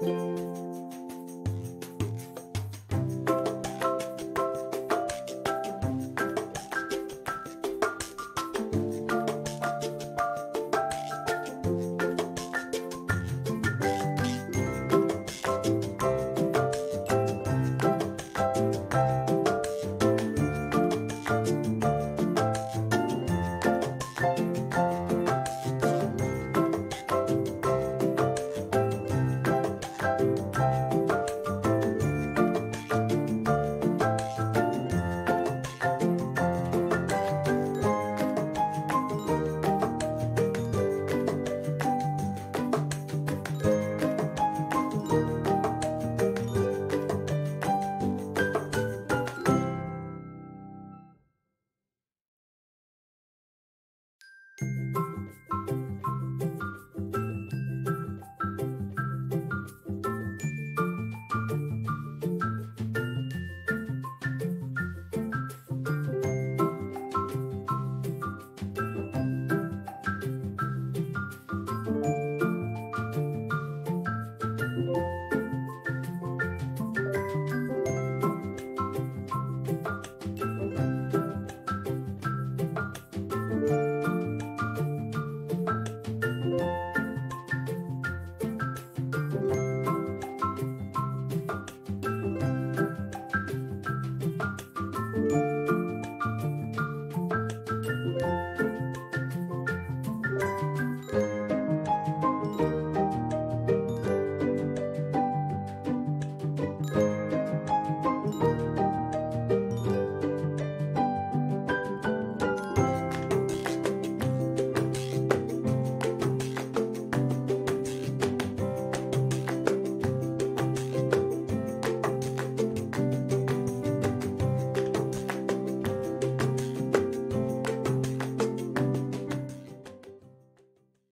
Música